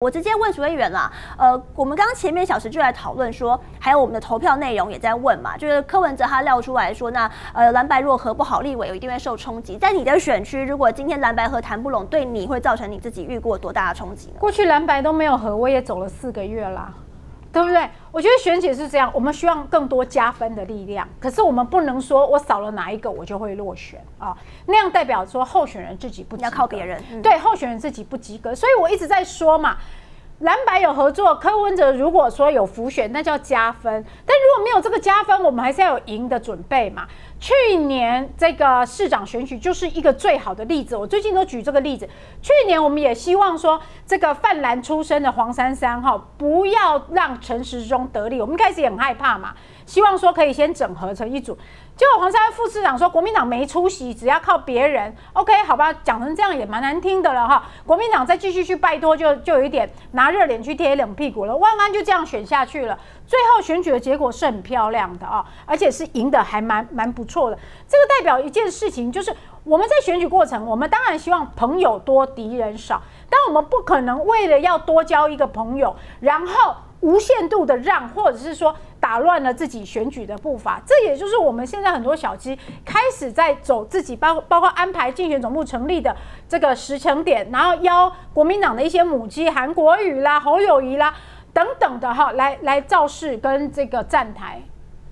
我直接问主委员啦，呃，我们刚刚前面小时就来讨论说，还有我们的投票内容也在问嘛，就是柯文哲他撂出来说，那呃蓝白若合不好，立委一定会受冲击。在你的选区，如果今天蓝白合谈不拢，对你会造成你自己遇过多大的冲击？过去蓝白都没有合，我也走了四个月啦。对不对？我觉得选举是这样，我们希望更多加分的力量，可是我们不能说我少了哪一个我就会落选啊，那样代表说候选人自己不要靠别人，对候选人自己不及格，所以我一直在说嘛。蓝白有合作，柯文哲如果说有浮选，那叫加分；但如果没有这个加分，我们还是要有赢的准备嘛。去年这个市长选举就是一个最好的例子，我最近都举这个例子。去年我们也希望说，这个泛蓝出身的黄珊珊哈，不要让陈时中得利。我们一开始也很害怕嘛，希望说可以先整合成一组。结果黄山副市长说国民党没出息，只要靠别人。OK，好吧，讲成这样也蛮难听的了哈。国民党再继续去拜托，就就有一点拿热脸去贴冷屁股了。万安就这样选下去了，最后选举的结果是很漂亮的啊，而且是赢得还蛮蛮不错的。这个代表一件事情，就是我们在选举过程，我们当然希望朋友多敌人少，但我们不可能为了要多交一个朋友，然后。无限度的让，或者是说打乱了自己选举的步伐，这也就是我们现在很多小鸡开始在走自己包包括安排竞选总部成立的这个时程点，然后邀国民党的一些母鸡韩国瑜啦、侯友谊啦等等的哈来来造势跟这个站台，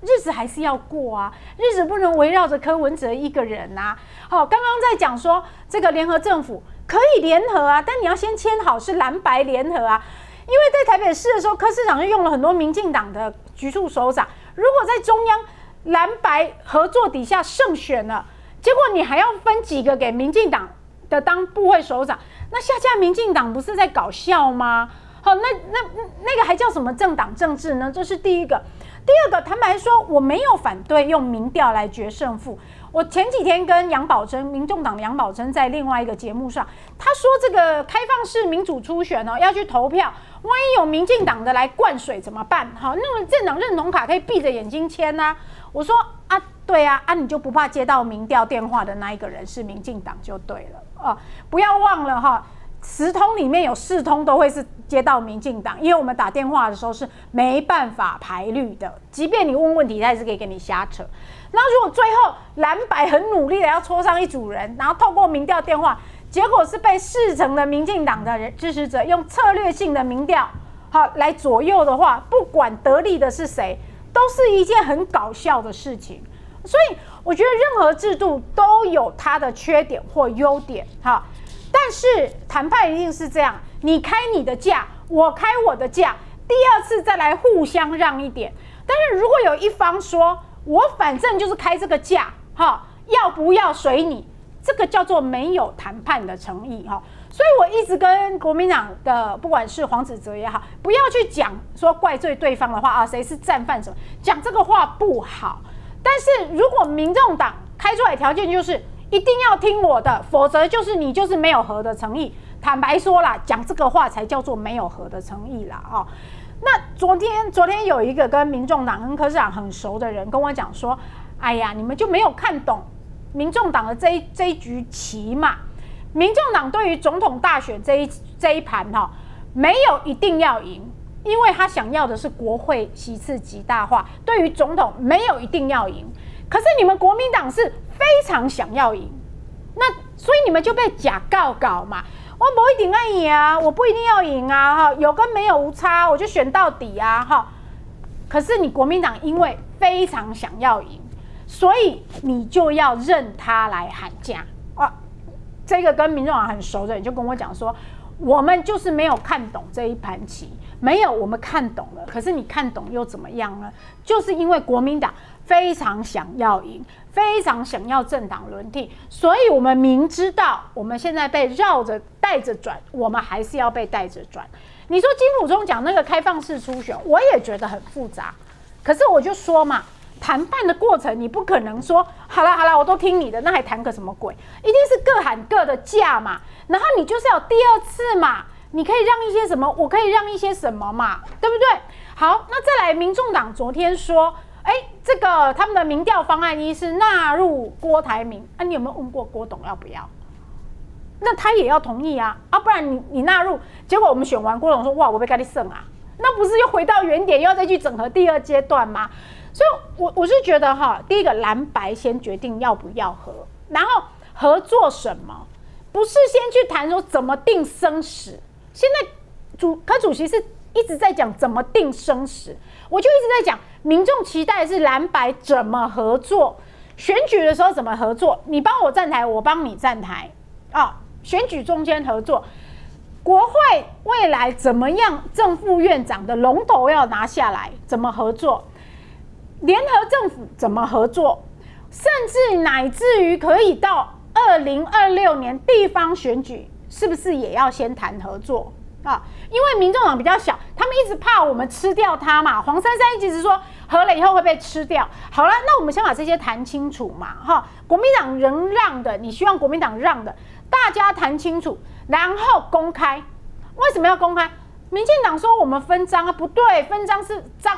日子还是要过啊，日子不能围绕着柯文哲一个人呐。好，刚刚在讲说这个联合政府可以联合啊，但你要先签好是蓝白联合啊。因为在台北市的时候，柯市长就用了很多民进党的局处首长。如果在中央蓝白合作底下胜选了，结果你还要分几个给民进党的当部会首长，那下架民进党不是在搞笑吗？好，那那那个还叫什么政党政治呢？这是第一个。第二个，坦白说，我没有反对用民调来决胜负。我前几天跟杨宝珍，民众党的杨宝珍在另外一个节目上，他说这个开放式民主初选呢，要去投票，万一有民进党的来灌水怎么办？好，那么政党认同卡可以闭着眼睛签呐。我说啊，对啊，啊你就不怕接到民调电话的那一个人是民进党就对了啊，不要忘了哈。十通里面有四通都会是接到民进党，因为我们打电话的时候是没办法排率的，即便你问问题，他也是可以跟你瞎扯。那如果最后蓝白很努力的要搓上一组人，然后透过民调电话，结果是被四成的民进党的人支持者用策略性的民调好来左右的话，不管得利的是谁，都是一件很搞笑的事情。所以我觉得任何制度都有它的缺点或优点，哈。但是谈判一定是这样，你开你的价，我开我的价，第二次再来互相让一点。但是如果有一方说，我反正就是开这个价，哈，要不要随你？这个叫做没有谈判的诚意，哈。所以我一直跟国民党的不管是黄子哲也好，不要去讲说怪罪对方的话啊，谁是战犯什么，讲这个话不好。但是如果民众党开出来条件就是。一定要听我的，否则就是你就是没有和的诚意。坦白说啦，讲这个话才叫做没有和的诚意啦啊！那昨天昨天有一个跟民众党跟柯市长很熟的人跟我讲说：“哎呀，你们就没有看懂民众党的这一这一局棋嘛？民众党对于总统大选这一这一盘哈，没有一定要赢，因为他想要的是国会席次极大化。对于总统没有一定要赢，可是你们国民党是。”非常想要赢，那所以你们就被假告告嘛？我不一定爱赢啊，我不一定要赢啊，哈，有跟没有无差，我就选到底啊，哈。可是你国民党因为非常想要赢，所以你就要任他来喊价啊。这个跟民众党很熟的人就跟我讲说，我们就是没有看懂这一盘棋，没有我们看懂了，可是你看懂又怎么样呢？就是因为国民党。非常想要赢，非常想要政党轮替，所以我们明知道我们现在被绕着带着转，我们还是要被带着转。你说金普中讲那个开放式初选，我也觉得很复杂。可是我就说嘛，谈判的过程你不可能说好了好了，我都听你的，那还谈个什么鬼？一定是各喊各的价嘛。然后你就是有第二次嘛，你可以让一些什么，我可以让一些什么嘛，对不对？好，那再来，民众党昨天说。哎，这个他们的民调方案一是纳入郭台铭，啊，你有没有问过郭董要不要？那他也要同意啊，啊，不然你你纳入，结果我们选完郭董说哇，我被咖喱胜啊，那不是又回到原点，又要再去整合第二阶段吗？所以，我我是觉得哈，第一个蓝白先决定要不要合，然后合作什么，不是先去谈说怎么定生死。现在主柯主席是一直在讲怎么定生死，我就一直在讲，民众期待是蓝白怎么合作，选举的时候怎么合作，你帮我站台，我帮你站台啊。选举中间合作，国会未来怎么样？正副院长的龙头要拿下来，怎么合作？联合政府怎么合作？甚至乃至于可以到二零二六年地方选举，是不是也要先谈合作啊？因为民众党比较小，他们一直怕我们吃掉它嘛。黄珊珊一直说合了以后会被吃掉。好了，那我们先把这些谈清楚嘛。哈，国民党仍让的，你希望国民党让的？大家谈清楚，然后公开。为什么要公开？民进党说我们分赃啊，不对，分赃是赃，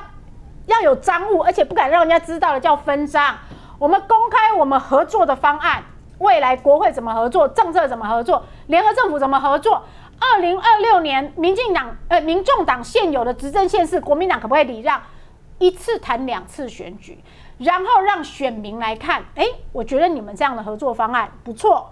要有赃物，而且不敢让人家知道的叫分赃。我们公开我们合作的方案，未来国会怎么合作，政策怎么合作，联合政府怎么合作。二零二六年，民进党呃，民众党现有的执政县市，国民党可不可以礼让？一次谈两次选举，然后让选民来看，哎，我觉得你们这样的合作方案不错。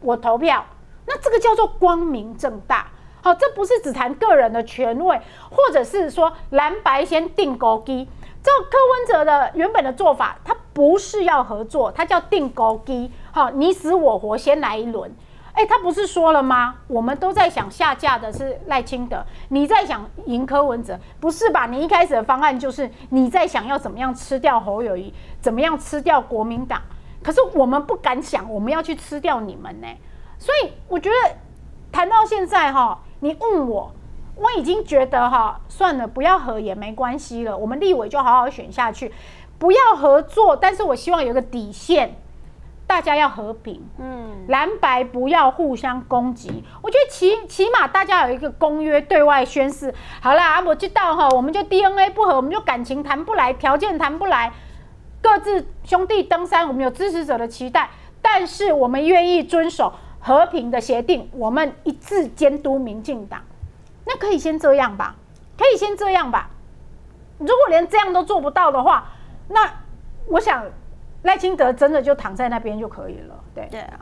我投票，那这个叫做光明正大。好，这不是只谈个人的权位，或者是说蓝白先定高低。这柯文哲的原本的做法，他不是要合作，他叫定高低。好，你死我活，先来一轮。哎，他不是说了吗？我们都在想下架的是赖清德，你在想赢柯文哲，不是吧？你一开始的方案就是你在想要怎么样吃掉侯友谊，怎么样吃掉国民党。可是我们不敢想，我们要去吃掉你们呢。所以我觉得谈到现在哈，你问我，我已经觉得哈，算了，不要和也没关系了。我们立委就好好选下去，不要合作。但是我希望有个底线，大家要和平，嗯，蓝白不要互相攻击。我觉得起起码大家有一个公约对外宣誓。好啦，我知道哈，我们就 DNA 不合，我们就感情谈不来，条件谈不来。各自兄弟登山，我们有支持者的期待，但是我们愿意遵守和平的协定，我们一致监督民进党。那可以先这样吧，可以先这样吧。如果连这样都做不到的话，那我想赖清德真的就躺在那边就可以了。对对啊，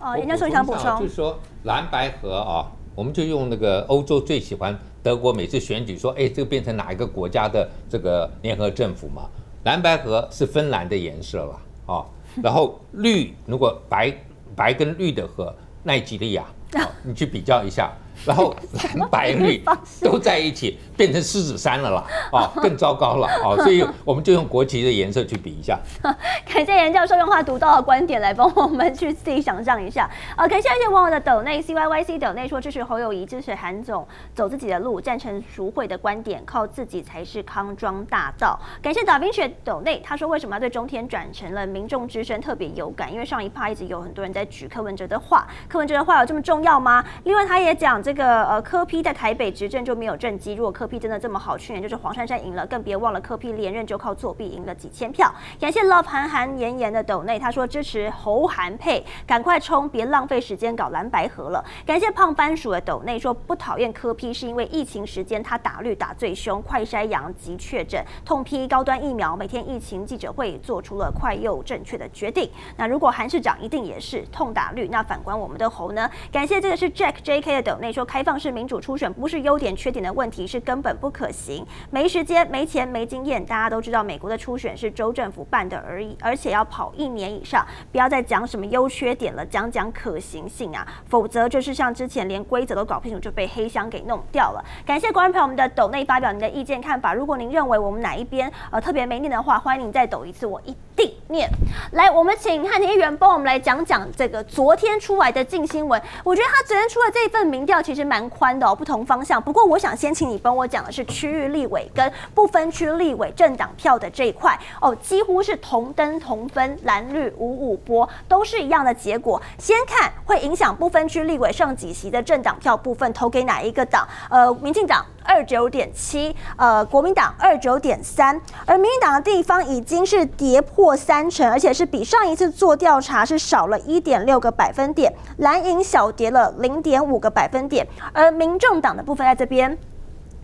哦，人家说想补充，就是说蓝白河啊，我们就用那个欧洲最喜欢德国每次选举说，哎，这个变成哪一个国家的这个联合政府嘛。蓝白河是芬兰的颜色了，哦，然后绿如果白白跟绿的河，奈及利亚，你去比较一下。然后蓝白绿都在一起，变成狮子山了啦，啊，更糟糕了，啊，所以我们就用国旗的颜色去比一下。感谢严教授用他独到的观点来帮我们去自己想象一下。啊，感谢一些网友的抖内 C Y Y C 抖内说支持侯友谊，支持韩总走自己的路，赞成赎会的观点，靠自己才是康庄大道。感谢达冰雪抖内，他说为什么要对中天转成了民众之声特别有感？因为上一趴一直有很多人在举柯文哲的话，柯文哲的话有这么重要吗？另外他也讲这。个呃，科批在台北执政就没有政绩。如果科批真的这么好，去年就是黄珊珊赢了，更别忘了科批连任就靠作弊赢了几千票。感谢 Love 韩韩炎炎的斗内，他说支持侯韩配，赶快冲，别浪费时间搞蓝白合了。感谢胖番薯的斗内说不讨厌科批，是因为疫情时间他打绿打最凶，快筛阳及确诊，痛批高端疫苗，每天疫情记者会做出了快又正确的决定。那如果韩市长一定也是痛打绿，那反观我们的侯呢？感谢这个是 Jack JK 的斗内说。开放式民主初选不是优点缺点的问题，是根本不可行。没时间、没钱、没经验。大家都知道，美国的初选是州政府办的而已，而且要跑一年以上。不要再讲什么优缺点了，讲讲可行性啊！否则就是像之前连规则都搞不清楚就被黑箱给弄掉了。感谢观众朋友们的抖内发表您的意见看法。如果您认为我们哪一边呃特别没念的话，欢迎您再抖一次，我一定念。来，我们请汉庭议员帮我们来讲讲这个昨天出来的近新闻。我觉得他昨天出的这份民调，其实蛮宽的哦，不同方向。不过，我想先请你帮我讲的是区域立委跟不分区立委政党票的这一块哦，几乎是同登同分，蓝绿五五波都是一样的结果。先看会影响不分区立委上几席的政党票部分投给哪一个党？呃，民进党二九点七，呃，国民党二九点三，而民进党的地方已经是跌破三成，而且是比上一次做调查是少了一点六个百分点，蓝营小跌了零点五个百分点，而民众党的部分在这边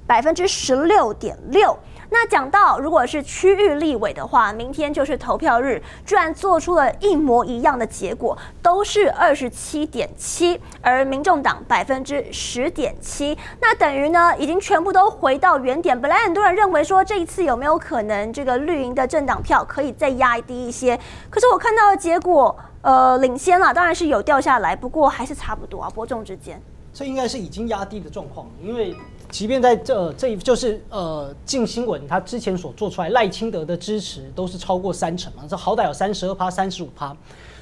百分之十六点六。那讲到如果是区域立委的话，明天就是投票日，居然做出了一模一样的结果，都是二十七点七，而民众党百分之十点七，那等于呢已经全部都回到原点。本来很多人认为说这一次有没有可能这个绿营的政党票可以再压低一些，可是我看到的结果，呃，领先了，当然是有掉下来，不过还是差不多啊，伯仲之间。这应该是已经压低的状况，因为。即便在这这一就是呃，近新闻他之前所做出来，赖清德的支持都是超过三成嘛，这好歹有三十二趴、三十五趴，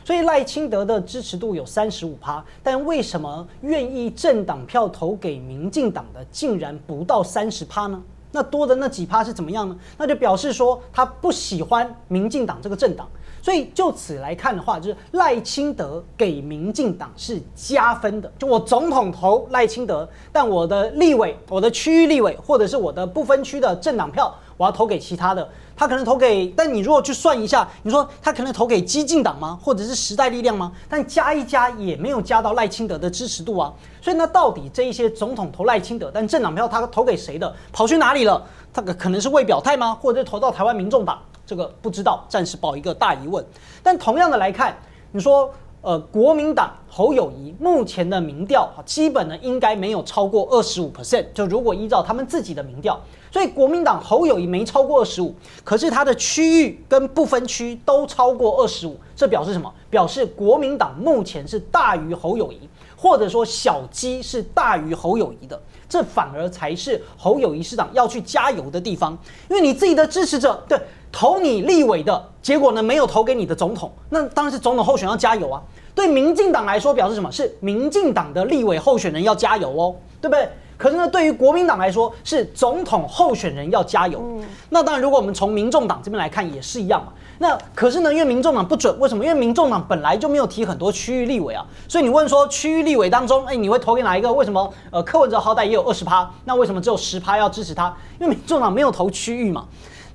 所以赖清德的支持度有三十五趴，但为什么愿意政党票投给民进党的竟然不到三十趴呢？那多的那几趴是怎么样呢？那就表示说他不喜欢民进党这个政党。所以就此来看的话，就是赖清德给民进党是加分的。就我总统投赖清德，但我的立委、我的区域立委或者是我的不分区的政党票，我要投给其他的。他可能投给，但你如果去算一下，你说他可能投给激进党吗？或者是时代力量吗？但加一加也没有加到赖清德的支持度啊。所以那到底这一些总统投赖清德，但政党票他投给谁的，跑去哪里了？他可可能是未表态吗？或者是投到台湾民众党？这个不知道，暂时保一个大疑问。但同样的来看，你说，呃，国民党侯友谊目前的民调啊，基本呢应该没有超过二十五 percent。就如果依照他们自己的民调，所以国民党侯友谊没超过二十五，可是他的区域跟不分区都超过二十五，这表示什么？表示国民党目前是大于侯友谊，或者说小鸡是大于侯友谊的。这反而才是侯友谊市长要去加油的地方，因为你自己的支持者对。投你立委的结果呢？没有投给你的总统，那当然是总统候选要加油啊。对民进党来说，表示什么是民进党的立委候选人要加油哦，对不对？可是呢，对于国民党来说，是总统候选人要加油。那当然，如果我们从民众党这边来看，也是一样嘛。那可是呢，因为民众党不准，为什么？因为民众党本来就没有提很多区域立委啊，所以你问说区域立委当中，哎，你会投给哪一个？为什么？呃，柯文哲好歹也有二十趴，那为什么只有十趴要支持他？因为民众党没有投区域嘛。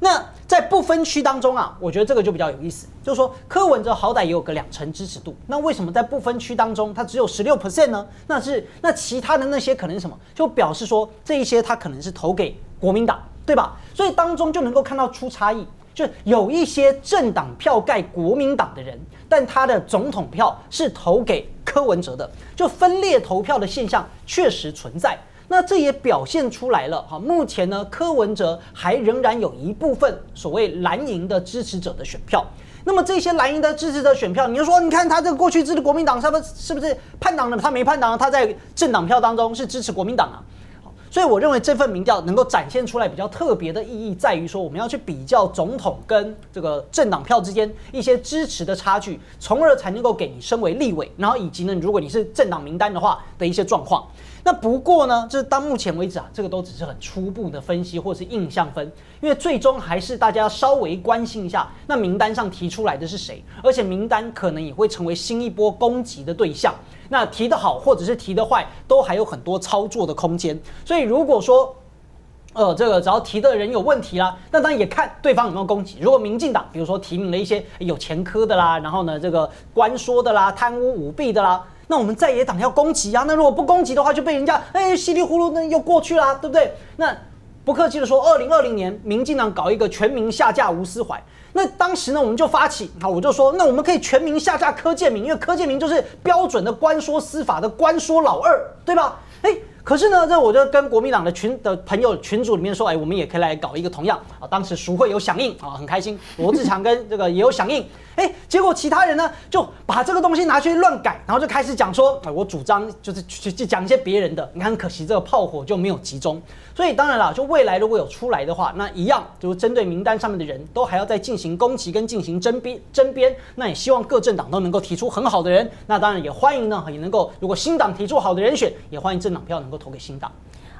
那在不分区当中啊，我觉得这个就比较有意思，就是说柯文哲好歹也有个两成支持度，那为什么在不分区当中他只有十六 percent 呢？那是那其他的那些可能什么？就表示说这一些他可能是投给国民党，对吧？所以当中就能够看到出差异，就有一些政党票盖国民党的人，但他的总统票是投给柯文哲的，就分裂投票的现象确实存在。那这也表现出来了哈，目前呢，柯文哲还仍然有一部分所谓蓝营的支持者的选票。那么这些蓝营的支持者选票，你就说，你看他这个过去支持国民党，他们是不是叛党了？他没叛党，他在政党票当中是支持国民党啊。所以我认为这份民调能够展现出来比较特别的意义，在于说我们要去比较总统跟这个政党票之间一些支持的差距，从而才能够给你身为立委，然后以及呢，如果你是政党名单的话的一些状况。那不过呢，这到目前为止啊，这个都只是很初步的分析或是印象分，因为最终还是大家稍微关心一下，那名单上提出来的是谁，而且名单可能也会成为新一波攻击的对象。那提得好或者是提得坏，都还有很多操作的空间。所以如果说，呃，这个只要提的人有问题啦，那当然也看对方有没有攻击。如果民进党比如说提名了一些有前科的啦，然后呢这个官说的啦、贪污舞弊的啦。那我们在野党要攻击啊，那如果不攻击的话，就被人家哎稀里糊涂的又过去啦，对不对？那不客气的说，二零二零年民进党搞一个全民下架吴思怀，那当时呢我们就发起啊，我就说那我们可以全民下架柯建明，因为柯建明就是标准的官说司法的官说老二，对吧？哎。可是呢，这我就跟国民党的群的朋友群组里面说，哎，我们也可以来搞一个同样啊。当时赎会有响应啊，很开心。罗志强跟这个也有响应，哎，结果其他人呢就把这个东西拿去乱改，然后就开始讲说，哎，我主张就是去去讲一些别人的。你看，可惜这个炮火就没有集中。所以当然了，就未来如果有出来的话，那一样就是针对名单上面的人都还要再进行攻击跟进行争编争编。那也希望各政党都能够提出很好的人。那当然也欢迎呢，也能够如果新党提出好的人选，也欢迎政党票能够。投给新党。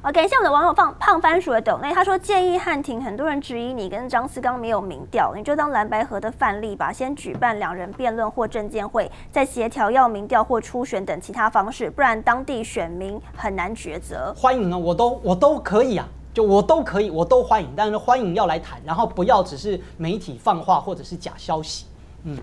啊，感谢我们的网友放胖番薯的抖内，他说建议汉庭，很多人质疑你跟张思刚没有民调，你就当蓝白河的范例吧，先举办两人辩论或证监会，再协调要民调或初选等其他方式，不然当地选民很难抉择。欢迎啊，我都我都可以啊，就我都可以，我都欢迎，但是欢迎要来谈，然后不要只是媒体放话或者是假消息。嗯。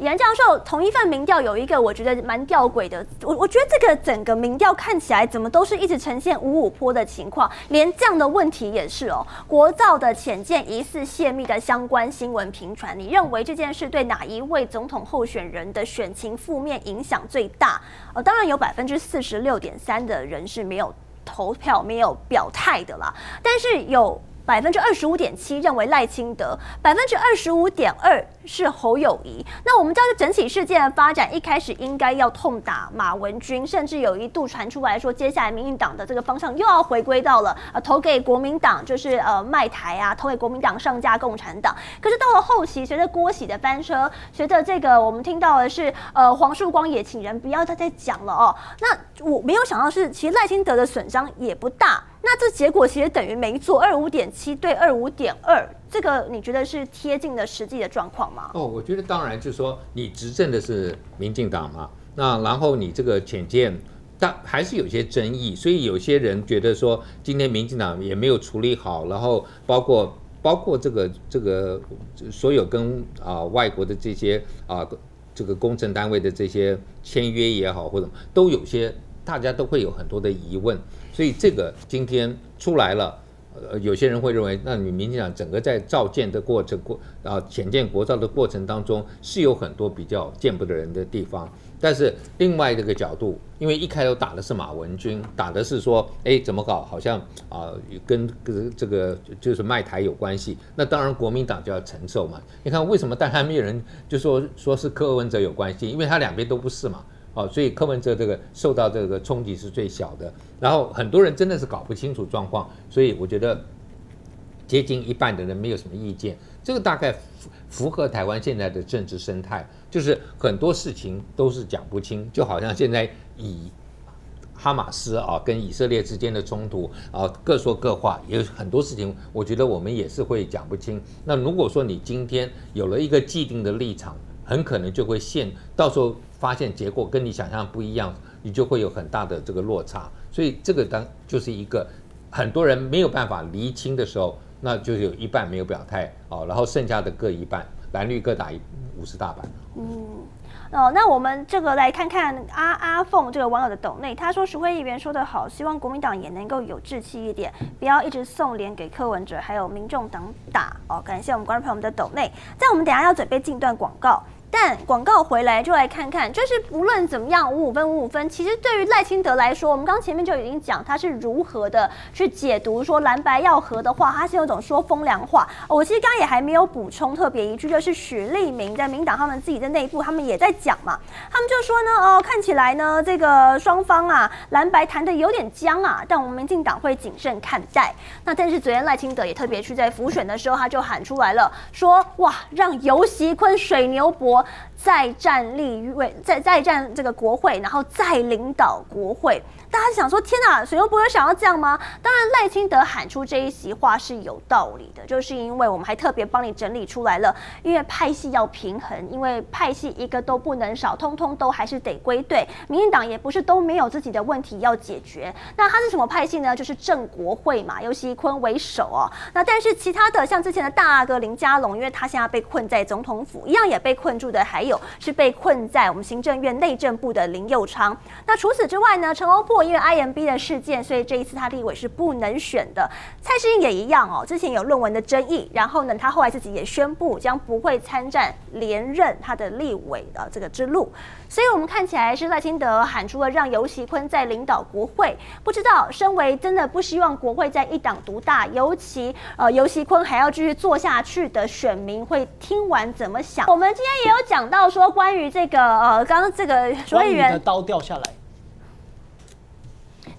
严教授，同一份民调有一个我觉得蛮吊诡的，我我觉得这个整个民调看起来怎么都是一直呈现五五坡的情况，连这样的问题也是哦。国造的浅见疑似泄密的相关新闻频传，你认为这件事对哪一位总统候选人的选情负面影响最大？呃，当然有百分之四十六点三的人是没有投票、没有表态的啦，但是有。百分之二十五点七认为赖清德，百分之二十五点二是侯友谊。那我们知道整体事件的发展，一开始应该要痛打马文君，甚至有一度传出来说，接下来民进党的这个方向又要回归到了呃投给国民党，就是呃卖台啊，投给国民党上架共产党。可是到了后期，随着郭喜的翻车，随着这个我们听到的是呃黄树光也请人不要再再讲了哦。那我没有想到是，其实赖清德的损伤也不大。那这结果其实等于没做，二五点七对二五点二，这个你觉得是贴近的实际的状况吗？哦，我觉得当然就是说，你执政的是民进党嘛，那然后你这个浅见，但还是有些争议，所以有些人觉得说，今天民进党也没有处理好，然后包括包括这个这个所有跟啊外国的这些啊这个工程单位的这些签约也好，或者都有些大家都会有很多的疑问。所以这个今天出来了，呃，有些人会认为，那你民进党整个在造舰的过程过啊，浅建国造的过程当中，是有很多比较见不得人的地方。但是另外这个角度，因为一开头打的是马文君，打的是说，哎，怎么搞？好像啊，跟跟这个就是卖台有关系。那当然国民党就要承受嘛。你看为什么但还没有人就说说是柯文哲有关系？因为他两边都不是嘛。哦，所以柯文哲这个受到这个冲击是最小的，然后很多人真的是搞不清楚状况，所以我觉得接近一半的人没有什么意见，这个大概符合台湾现在的政治生态，就是很多事情都是讲不清，就好像现在以哈马斯啊跟以色列之间的冲突啊各说各话，也有很多事情，我觉得我们也是会讲不清。那如果说你今天有了一个既定的立场，很可能就会现，到时候发现结果跟你想象不一样，你就会有很大的这个落差。所以这个当就是一个很多人没有办法厘清的时候，那就有一半没有表态哦，然后剩下的各一半，蓝绿各打五十大板。嗯，哦，那我们这个来看看阿阿凤这个网友的抖内，他说石辉议员说的好，希望国民党也能够有志气一点，不要一直送脸给柯文哲还有民众党打哦。感谢我们观众朋友们的抖内，在我们等下要准备进段广告。但广告回来就来看看，就是不论怎么样，五五分五五分，其实对于赖清德来说，我们刚前面就已经讲他是如何的去解读说蓝白要合的话，他是有种说风凉话。我其实刚刚也还没有补充特别一句，就是许立明在民党他们自己的内部，他们也在讲嘛，他们就说呢，哦，看起来呢，这个双方啊蓝白谈的有点僵啊，但我们民进党会谨慎看待。那但是昨天赖清德也特别去在浮选的时候，他就喊出来了，说哇，让尤锡坤水牛再战立位，再再战这个国会，然后再领导国会。大家想说，天哪，水牛不会想要这样吗？当然，赖清德喊出这一席话是有道理的，就是因为我们还特别帮你整理出来了，因为派系要平衡，因为派系一个都不能少，通通都还是得归队。民进党也不是都没有自己的问题要解决，那他是什么派系呢？就是正国会嘛，由习坤为首哦。那但是其他的，像之前的大阿哥林佳龙，因为他现在被困在总统府，一样也被困住的，还有是被困在我们行政院内政部的林佑昌。那除此之外呢，陈欧珀。因为 IMB 的事件，所以这一次他立委是不能选的。蔡世英也一样哦，之前有论文的争议，然后呢，他后来自己也宣布将不会参战连任他的立委的这个之路。所以我们看起来是赖清德喊出了让尤锡坤在领导国会，不知道身为真的不希望国会在一党独大，尤其呃尤锡坤还要继续做下去的选民会听完怎么想？我们今天也有讲到说关于这个呃，刚刚这个所议员刀掉下来。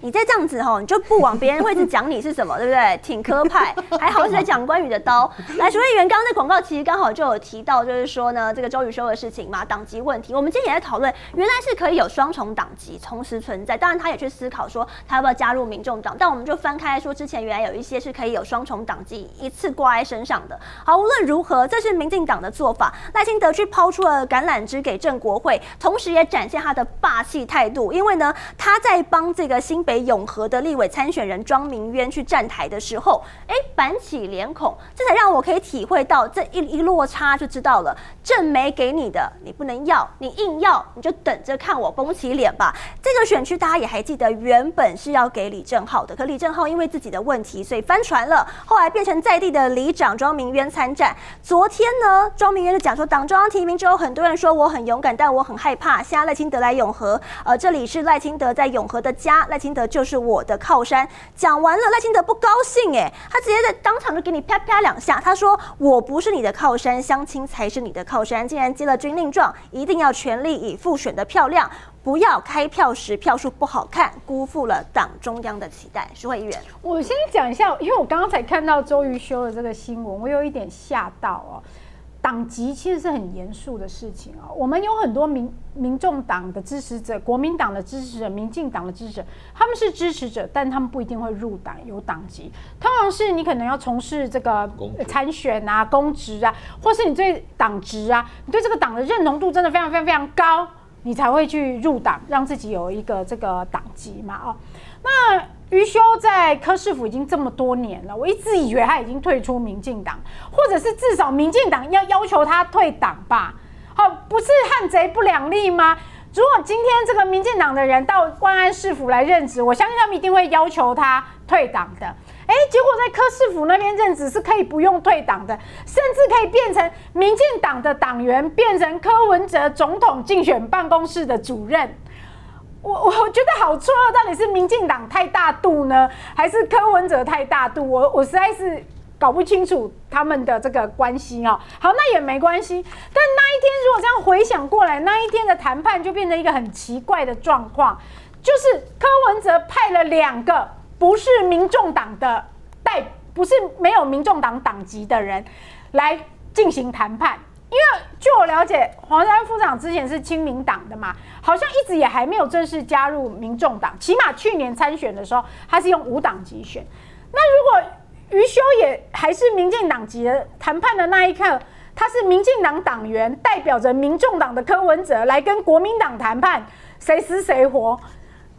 你再这样子吼，你就不往别人会一直讲你是什么，对不对？挺科派，还好是在讲关羽的刀。来，徐议员，刚刚那广告其实刚好就有提到，就是说呢，这个周瑜修的事情嘛，党籍问题。我们今天也在讨论，原来是可以有双重党籍同时存在。当然，他也去思考说他要不要加入民众党。但我们就翻开说，之前原来有一些是可以有双重党籍一次挂在身上的。好，无论如何，这是民进党的做法。赖清德去抛出了橄榄枝给郑国会，同时也展现他的霸气态度。因为呢，他在帮这个新北永和的立委参选人庄明渊去站台的时候，哎，板起脸孔，这才让我可以体会到这一一落差，就知道了。正没给你的，你不能要，你硬要，你就等着看我绷起脸吧。这个选区大家也还记得，原本是要给李正浩的，可李正浩因为自己的问题，所以翻船了，后来变成在地的里长庄明渊参战。昨天呢，庄明渊就讲说，党中央提名之后，很多人说我很勇敢，但我很害怕。现在赖清德来永和，呃，这里是赖清德在永和的家，赖清德就是我的靠山。讲完了，赖清德不高兴，哎，他直接在当场就给你啪啪两下，他说我不是你的靠山，相亲才是你的靠山。竟然接了军令状，一定要全力以赴选的漂亮，不要开票时票数不好看，辜负了党中央的期待。徐慧议员，我先讲一下，因为我刚刚才看到周瑜修的这个新闻，我有一点吓到哦。党籍其实是很严肃的事情啊。我们有很多民民众党的支持者、国民党的支持者、民进党的支持者，他们是支持者，但他们不一定会入党有党籍。通常是你可能要从事这个参选啊、公职啊，或是你对党职啊，你对这个党的认同度真的非常非常非常高，你才会去入党，让自己有一个这个党籍嘛。哦，那。余修在柯市府已经这么多年了，我一直以为他已经退出民进党，或者是至少民进党要要求他退党吧？好，不是汉贼不两立吗？如果今天这个民进党的人到万安市府来任职，我相信他们一定会要求他退党的。哎，结果在柯市府那边任职是可以不用退党的，甚至可以变成民进党的党员，变成柯文哲总统竞选办公室的主任。我我觉得好错，到底是民进党太大度呢，还是柯文哲太大度？我我实在是搞不清楚他们的这个关系哦。好，那也没关系。但那一天如果这样回想过来，那一天的谈判就变成一个很奇怪的状况，就是柯文哲派了两个不是民众党的代，不是没有民众党党籍的人来进行谈判。因为据我了解，黄山副长之前是亲民党的嘛，好像一直也还没有正式加入民众党。起码去年参选的时候，他是用无党籍选。那如果余修也还是民进党籍的，谈判的那一刻，他是民进党党员，代表着民众党的柯文哲来跟国民党谈判，谁死谁活，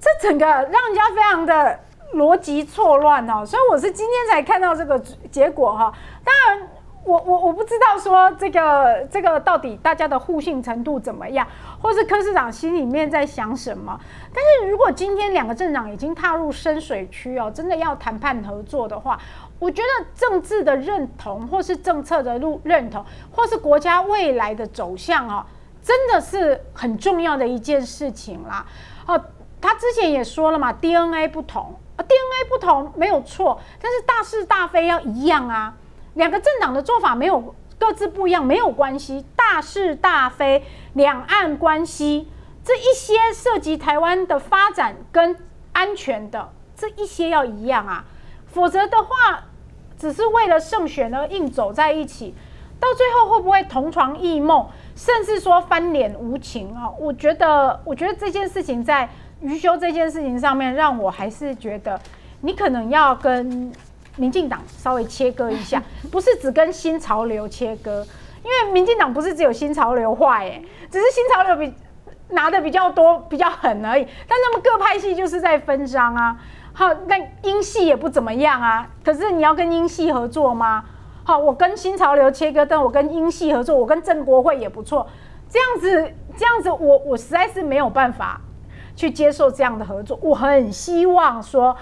这整个让人家非常的逻辑错乱哦。所以我是今天才看到这个结果哈。当然。我我我不知道说这个这个到底大家的互信程度怎么样，或是柯市长心里面在想什么？但是如果今天两个镇长已经踏入深水区哦，真的要谈判合作的话，我觉得政治的认同，或是政策的路认同，或是国家未来的走向哦，真的是很重要的一件事情啦。哦，他之前也说了嘛，DNA 不同啊，DNA 不同没有错，但是大是大非要一样啊。两个政党的做法没有各自不一样，没有关系。大是大非，两岸关系这一些涉及台湾的发展跟安全的这一些要一样啊，否则的话，只是为了胜选而硬走在一起，到最后会不会同床异梦，甚至说翻脸无情啊？我觉得，我觉得这件事情在余修这件事情上面，让我还是觉得你可能要跟。民进党稍微切割一下，不是只跟新潮流切割，因为民进党不是只有新潮流坏，哎，只是新潮流比拿的比较多、比较狠而已。但他们各派系就是在分赃啊。好，那英系也不怎么样啊。可是你要跟英系合作吗？好，我跟新潮流切割，但我跟英系合作，我跟郑国会也不错。这样子，这样子，我我实在是没有办法去接受这样的合作。我很希望说。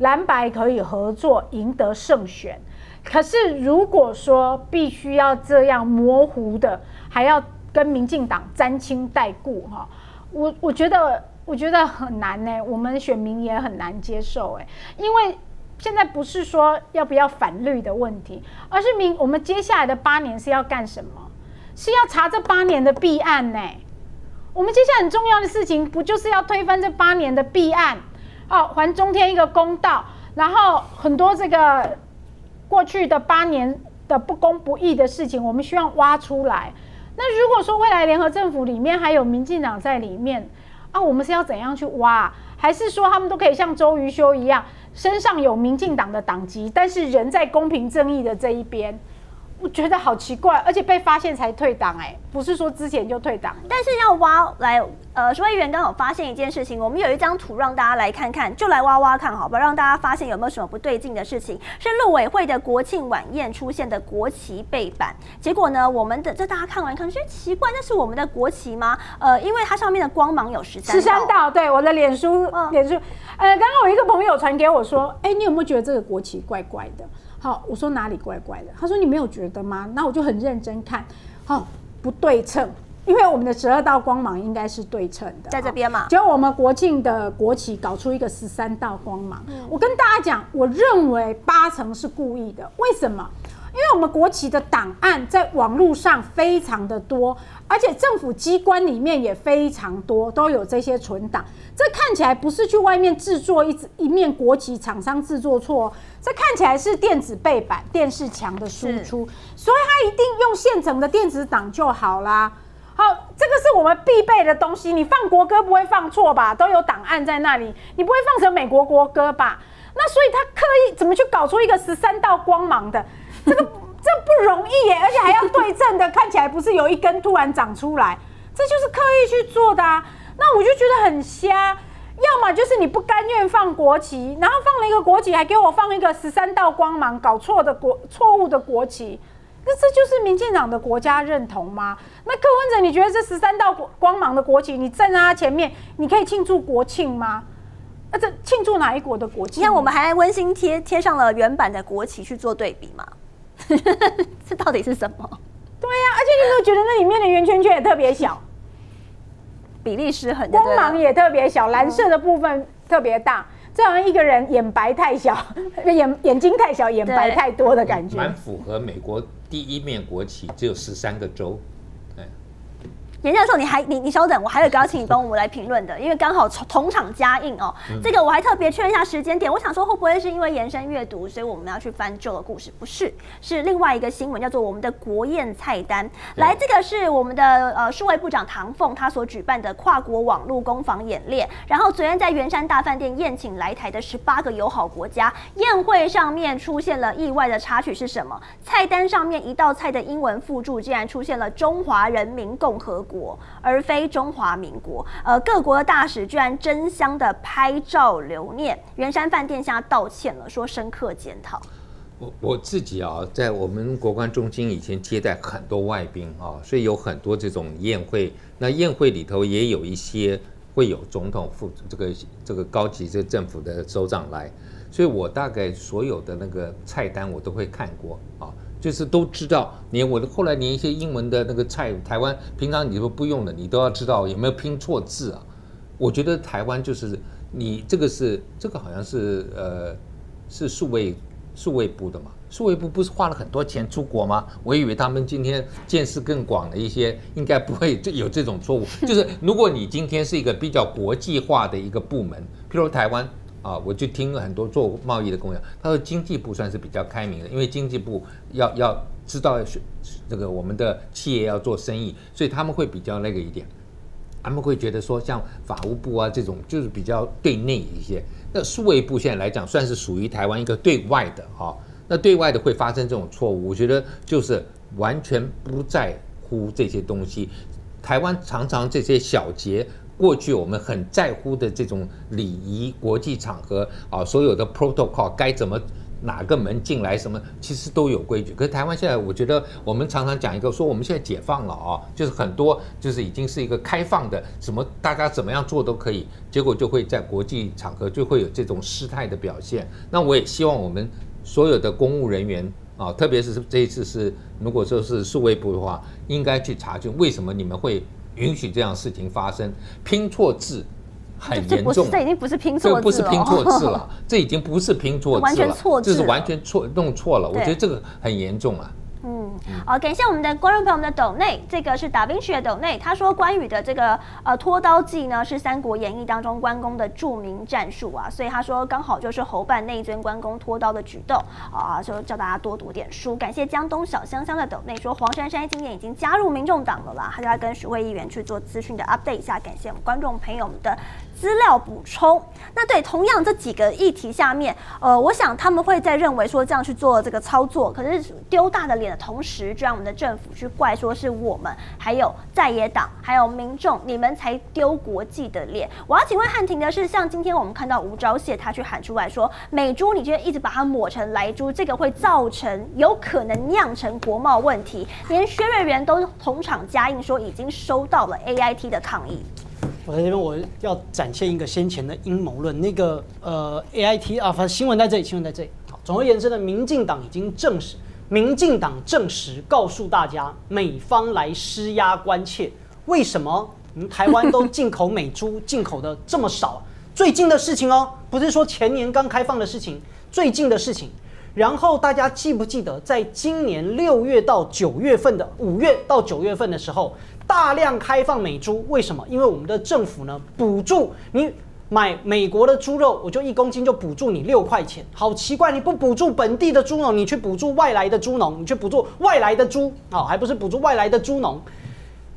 蓝白可以合作赢得胜选，可是如果说必须要这样模糊的，还要跟民进党沾亲带故哈，我我觉得我觉得很难呢，我们选民也很难接受哎，因为现在不是说要不要反绿的问题，而是民我们接下来的八年是要干什么？是要查这八年的弊案呢？我们接下来很重要的事情不就是要推翻这八年的弊案？哦，还中天一个公道，然后很多这个过去的八年的不公不义的事情，我们希望挖出来。那如果说未来联合政府里面还有民进党在里面啊，我们是要怎样去挖？还是说他们都可以像周瑜修一样，身上有民进党的党籍，但是人在公平正义的这一边？我觉得好奇怪，而且被发现才退党，哎，不是说之前就退党。但是要挖来，呃，说议员刚好发现一件事情，我们有一张图让大家来看看，就来挖挖看，好不好？让大家发现有没有什么不对劲的事情。是陆委会的国庆晚宴出现的国旗背板，结果呢，我们的这大家看完可能觉得奇怪，那是我们的国旗吗？呃，因为它上面的光芒有十三十三道，对，我的脸书，脸书，呃，刚刚我一个朋友传给我说，哎，你有没有觉得这个国旗怪怪的？好，我说哪里怪怪的？他说你没有觉得吗？那我就很认真看，好不对称，因为我们的十二道光芒应该是对称的，在这边嘛。结果我们国庆的国旗搞出一个十三道光芒，我跟大家讲，我认为八成是故意的。为什么？因为我们国旗的档案在网络上非常的多，而且政府机关里面也非常多，都有这些存档。这看起来不是去外面制作一一面国旗，厂商制作错，这看起来是电子背板、电视墙的输出，所以它一定用现成的电子档就好啦。好，这个是我们必备的东西。你放国歌不会放错吧？都有档案在那里，你不会放成美国国歌吧？那所以他刻意怎么去搞出一个十三道光芒的？这个这不容易耶，而且还要对症的，看起来不是有一根突然长出来，这就是刻意去做的啊。那我就觉得很瞎，要么就是你不甘愿放国旗，然后放了一个国旗，还给我放一个十三道光芒，搞错的国错误的国旗，那这就是民进党的国家认同吗？那柯文哲，你觉得这十三道光芒的国旗，你站在他前面，你可以庆祝国庆吗？那这庆祝哪一国的国旗？你看我们还温馨贴贴上了原版的国旗去做对比嘛？这到底是什么？对呀，而且你有没有觉得那里面的圆圈圈也特别小，比例失衡，光芒也特别小，蓝色的部分特别大，这好像一个人眼白太小，眼眼睛太小，眼白太多的感觉，蛮符合美国第一面国旗只有十三个州。严教授，你还你你稍等，我还有一个要请你帮我们来评论的，因为刚好同场加映哦。这个我还特别确认一下时间点，我想说会不会是因为延伸阅读，所以我们要去翻旧的故事？不是，是另外一个新闻，叫做我们的国宴菜单。来，这个是我们的呃数位部长唐凤他所举办的跨国网络攻防演练，然后昨天在圆山大饭店宴请来台的十八个友好国家，宴会上面出现了意外的插曲是什么？菜单上面一道菜的英文附注竟然出现了中华人民共和。国国而非中华民国，呃，各国的大使居然争相的拍照留念。圆山饭店下道歉了，说深刻检讨。我我自己啊，在我们国关中心以前接待很多外宾啊，所以有很多这种宴会。那宴会里头也有一些会有总统副这个这个高级这政府的首长来，所以我大概所有的那个菜单我都会看过啊。就是都知道，连我的后来连一些英文的那个菜，台湾平常你都不用的，你都要知道有没有拼错字啊？我觉得台湾就是你这个是这个好像是呃是数位数位部的嘛，数位部不是花了很多钱出国吗？我以为他们今天见识更广的一些，应该不会有这种错误。就是如果你今天是一个比较国际化的一个部门，譬如台湾。啊，我就听了很多做贸易的工友，他说经济部算是比较开明的，因为经济部要要知道这个我们的企业要做生意，所以他们会比较那个一点，他们会觉得说像法务部啊这种就是比较对内一些。那数位部现在来讲算是属于台湾一个对外的哈，那对外的会发生这种错误，我觉得就是完全不在乎这些东西，台湾常常这些小节。过去我们很在乎的这种礼仪、国际场合啊，所有的 protocol 该怎么哪个门进来什么，其实都有规矩。可是台湾现在，我觉得我们常常讲一个说，我们现在解放了啊，就是很多就是已经是一个开放的，什么大家怎么样做都可以，结果就会在国际场合就会有这种失态的表现。那我也希望我们所有的公务人员啊，特别是这一次是如果说是数位部的话，应该去查询为什么你们会。允许这样事情发生，拼错字很严重。这已经不是拼错字了，这不是拼错字了，这已经不是拼错字了，完全错字，这是完全错弄错了。我觉得这个很严重啊。嗯，嗯，好，感谢我们的观众朋友们的抖内，这个是达宾奇的抖内，他说关羽的这个呃拖刀计呢是《三国演义》当中关公的著名战术啊，所以他说刚好就是侯办那一尊关公拖刀的举动啊，就叫大家多读点书。感谢江东小香香的抖内说黄珊珊今年已经加入民众党了啦，他就要跟徐汇议员去做资讯的 update 一下，感谢我们观众朋友们的。资料补充，那对同样这几个议题下面，呃，我想他们会在认为说这样去做这个操作，可是丢大的脸的同时，就让我们的政府去怪说是我们，还有在野党，还有民众，你们才丢国际的脸。我要请问汉庭的是，像今天我们看到吴钊燮他去喊出来说，美猪你就一直把它抹成莱猪，这个会造成有可能酿成国贸问题，连薛瑞元都同场加印说已经收到了 A I T 的抗议。我在这边我要展现一个先前的阴谋论，那个呃 A I T 啊，反正新闻在这里，新闻在这里。好，总而言之呢，民进党已经证实，民进党证实告诉大家，美方来施压关切，为什么？你们台湾都进口美猪，进口的这么少？最近的事情哦，不是说前年刚开放的事情，最近的事情。然后大家记不记得，在今年六月到九月份的五月到九月份的时候？大量开放美猪，为什么？因为我们的政府呢，补助你买美国的猪肉，我就一公斤就补助你六块钱。好奇怪，你不补助本地的猪农，你去补助外来的猪农，你去补助外来的猪，啊，还不是补助外来的猪农？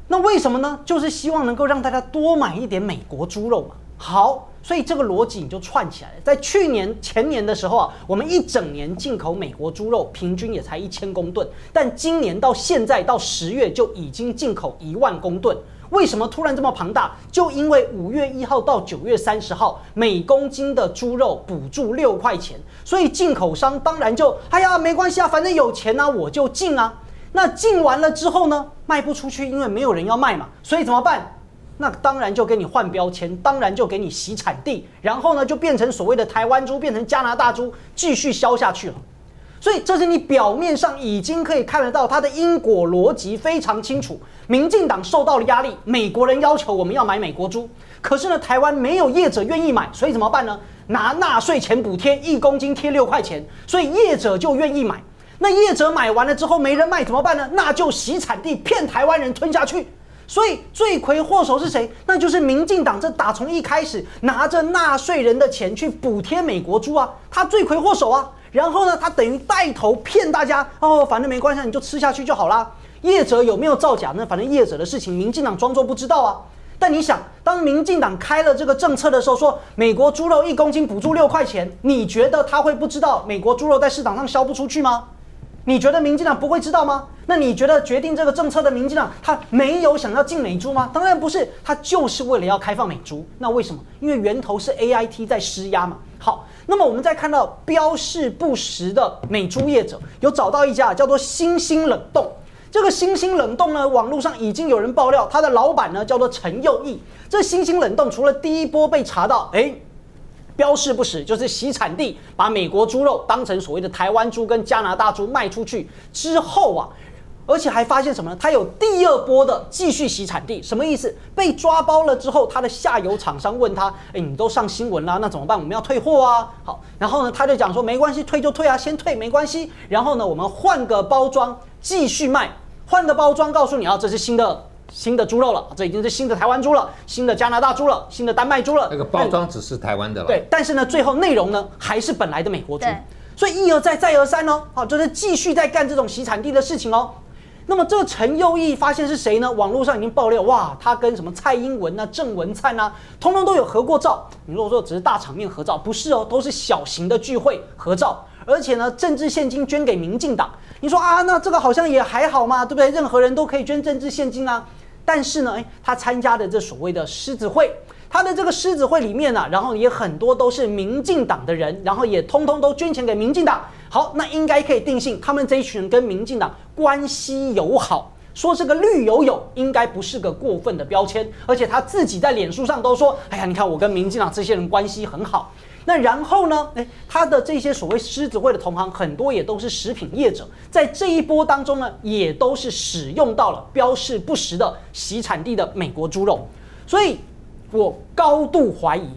那为什么呢？就是希望能够让大家多买一点美国猪肉嘛。好。所以这个逻辑你就串起来了。在去年前年的时候啊，我们一整年进口美国猪肉平均也才一千公吨，但今年到现在到十月就已经进口一万公吨。为什么突然这么庞大？就因为五月一号到九月三十号每公斤的猪肉补助六块钱，所以进口商当然就哎呀没关系啊，反正有钱啊我就进啊。那进完了之后呢，卖不出去，因为没有人要卖嘛，所以怎么办？那当然就给你换标签，当然就给你洗产地，然后呢就变成所谓的台湾猪，变成加拿大猪，继续销下去了。所以这是你表面上已经可以看得到它的因果逻辑非常清楚。民进党受到了压力，美国人要求我们要买美国猪，可是呢台湾没有业者愿意买，所以怎么办呢？拿纳税钱补贴，一公斤贴六块钱，所以业者就愿意买。那业者买完了之后没人卖怎么办呢？那就洗产地，骗台湾人吞下去。所以罪魁祸首是谁？那就是民进党。这打从一开始拿着纳税人的钱去补贴美国猪啊，他罪魁祸首啊。然后呢，他等于带头骗大家哦，反正没关系，你就吃下去就好啦。业者有没有造假？呢反正业者的事情，民进党装作不知道啊。但你想，当民进党开了这个政策的时候，说美国猪肉一公斤补助六块钱，你觉得他会不知道美国猪肉在市场上销不出去吗？你觉得民进党不会知道吗？那你觉得决定这个政策的民进党他没有想要进美猪吗？当然不是，他就是为了要开放美猪。那为什么？因为源头是 A I T 在施压嘛。好，那么我们再看到标示不实的美猪业者，有找到一家叫做星星冷冻。这个星星冷冻呢，网络上已经有人爆料，他的老板呢叫做陈佑义。这星星冷冻除了第一波被查到，哎。标示不实，就是洗产地把美国猪肉当成所谓的台湾猪跟加拿大猪卖出去之后啊，而且还发现什么呢？他有第二波的继续洗产地，什么意思？被抓包了之后，他的下游厂商问他：“哎，你都上新闻了，那怎么办？我们要退货啊。”好，然后呢，他就讲说：“没关系，退就退啊，先退没关系。然后呢，我们换个包装继续卖，换个包装告诉你啊，这是新的。”新的猪肉了，这已经是新的台湾猪了，新的加拿大猪了，新的丹麦猪了。那个包装只是台湾的了。对，但是呢，最后内容呢还是本来的美国猪。所以一而再，再而三哦，好，就是继续在干这种洗产地的事情哦。那么这个陈佑义发现是谁呢？网络上已经爆料，哇，他跟什么蔡英文啊、郑文灿啊，通通都有合过照。你如果说只是大场面合照，不是哦，都是小型的聚会合照，而且呢，政治现金捐给民进党。你说啊，那这个好像也还好嘛，对不对？任何人都可以捐政治现金啊。但是呢，哎，他参加的这所谓的狮子会，他的这个狮子会里面呢，然后也很多都是民进党的人，然后也通通都捐钱给民进党。好，那应该可以定性，他们这一群人跟民进党关系友好。说这个绿油油应该不是个过分的标签，而且他自己在脸书上都说，哎呀，你看我跟民进党这些人关系很好。那然后呢？诶，他的这些所谓狮子会的同行很多也都是食品业者，在这一波当中呢，也都是使用到了标示不实的洗产地的美国猪肉，所以我高度怀疑，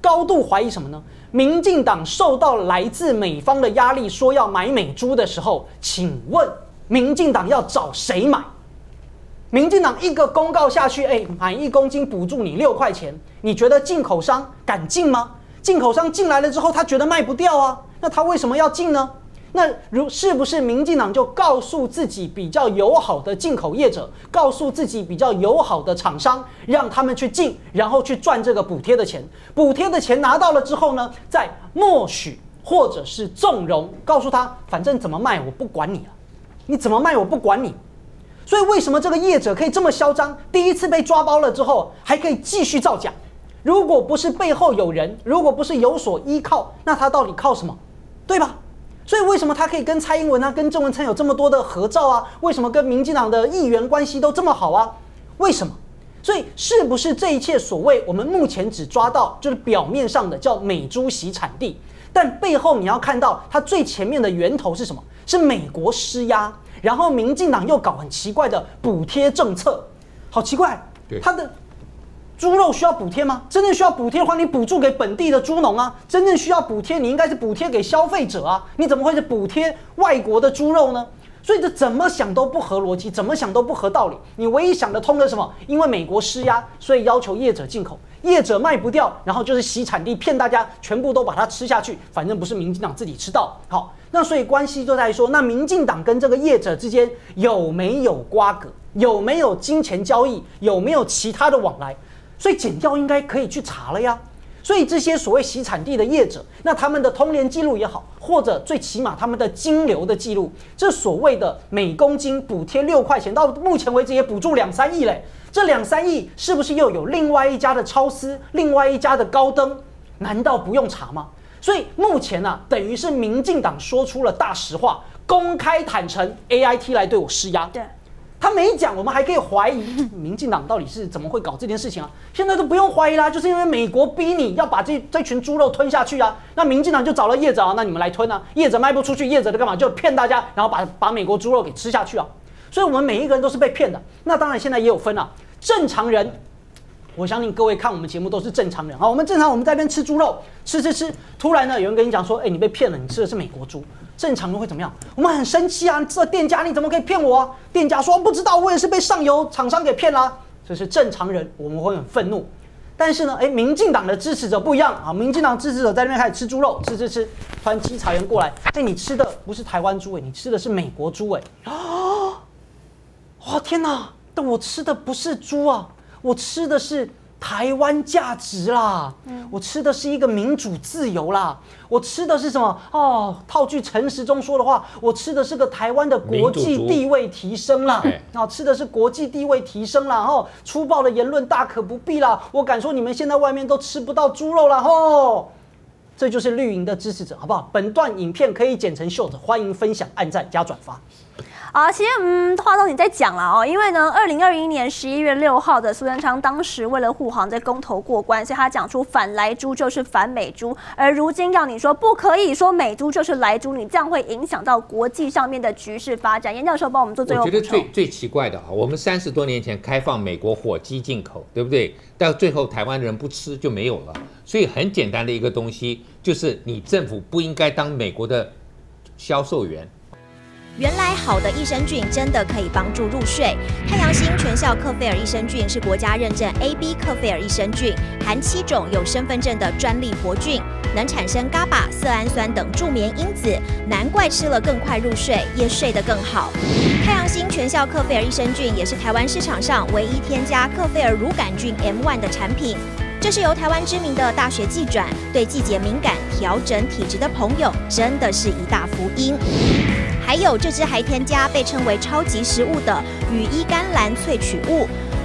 高度怀疑什么呢？民进党受到来自美方的压力，说要买美猪的时候，请问民进党要找谁买？民进党一个公告下去，哎，买一公斤补助你六块钱，你觉得进口商敢进吗？进口商进来了之后，他觉得卖不掉啊，那他为什么要进呢？那如是不是民进党就告诉自己比较友好的进口业者，告诉自己比较友好的厂商，让他们去进，然后去赚这个补贴的钱？补贴的钱拿到了之后呢，再默许或者是纵容，告诉他反正怎么卖我不管你了，你怎么卖我不管你。所以为什么这个业者可以这么嚣张？第一次被抓包了之后，还可以继续造假。如果不是背后有人，如果不是有所依靠，那他到底靠什么？对吧？所以为什么他可以跟蔡英文啊、跟郑文灿有这么多的合照啊？为什么跟民进党的议员关系都这么好啊？为什么？所以是不是这一切所谓我们目前只抓到就是表面上的叫美猪洗产地，但背后你要看到它最前面的源头是什么？是美国施压。然后民进党又搞很奇怪的补贴政策，好奇怪。对，他的猪肉需要补贴吗？真正需要补贴的话，你补助给本地的猪农啊。真正需要补贴，你应该是补贴给消费者啊。你怎么会是补贴外国的猪肉呢？所以这怎么想都不合逻辑，怎么想都不合道理。你唯一想得通的什么？因为美国施压，所以要求业者进口，业者卖不掉，然后就是洗产地，骗大家全部都把它吃下去，反正不是民进党自己吃到。好。那所以关系就在说，那民进党跟这个业者之间有没有瓜葛，有没有金钱交易，有没有其他的往来？所以检调应该可以去查了呀。所以这些所谓洗产地的业者，那他们的通联记录也好，或者最起码他们的金流的记录，这所谓的每公斤补贴六块钱，到目前为止也补助两三亿嘞。这两三亿是不是又有另外一家的超私，另外一家的高登？难道不用查吗？所以目前呢，等于是民进党说出了大实话，公开坦诚 A I T 来对我施压。对，他没讲，我们还可以怀疑民进党到底是怎么会搞这件事情啊？现在都不用怀疑啦，就是因为美国逼你要把这这群猪肉吞下去啊。那民进党就找了业者啊，那你们来吞啊。业者卖不出去，业者在干嘛？就骗大家，然后把把美国猪肉给吃下去啊。所以我们每一个人都是被骗的。那当然现在也有分啊，正常人。我相信各位看我们节目都是正常人啊。我们正常我们在那边吃猪肉，吃吃吃，突然呢有人跟你讲说，哎，你被骗了，你吃的是美国猪。正常人会怎么样？我们很生气啊！这店家你怎么可以骗我？店家说不知道，我也是被上游厂商给骗了。这是正常人，我们会很愤怒。但是呢，哎，民进党的支持者不一样啊！民进党支持者在那边开始吃猪肉，吃吃吃，突然稽查员过来，哎，你吃的不是台湾猪哎，你吃的是美国猪哎。啊！哇天哪！但我吃的不是猪啊！我吃的是台湾价值啦，我吃的是一个民主自由啦，我吃的是什么？哦，套句陈时中说的话，我吃的是个台湾的国际地位提升啦，啊，吃的是国际地位提升啦，吼，粗暴的言论大可不必啦，我敢说你们现在外面都吃不到猪肉啦，吼，这就是绿营的支持者，好不好？本段影片可以剪成秀的，欢迎分享、按赞、加转发。啊，其实嗯，话到你在讲了哦，因为呢，二零二一年十一月六号的苏贞昌当时为了护航在公投过关，所以他讲出反来猪就是反美猪，而如今要你说不可以说美猪就是来猪，你这样会影响到国际上面的局势发展。严教授帮我们做最后我觉得最最奇怪的啊，我们三十多年前开放美国火鸡进口，对不对？到最后台湾人不吃就没有了，所以很简单的一个东西就是你政府不应该当美国的销售员。原来好的益生菌真的可以帮助入睡。太阳星全效克菲尔益生菌是国家认证 AB 克菲尔益生菌，含七种有身份证的专利活菌，能产生伽巴、色氨酸等助眠因子，难怪吃了更快入睡，也睡得更好。太阳星全效克菲尔益生菌也是台湾市场上唯一添加克菲尔乳杆菌 M1 的产品，这是由台湾知名的大学寄转，对季节敏感、调整体质的朋友，真的是一大福音。还有这支还添加被称为超级食物的羽衣甘蓝萃取物，